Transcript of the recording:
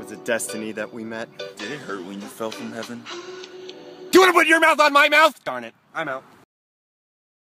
Was a destiny that we met? Did it hurt when you fell from heaven? Do you want to put your mouth on my mouth? Darn it. I'm out.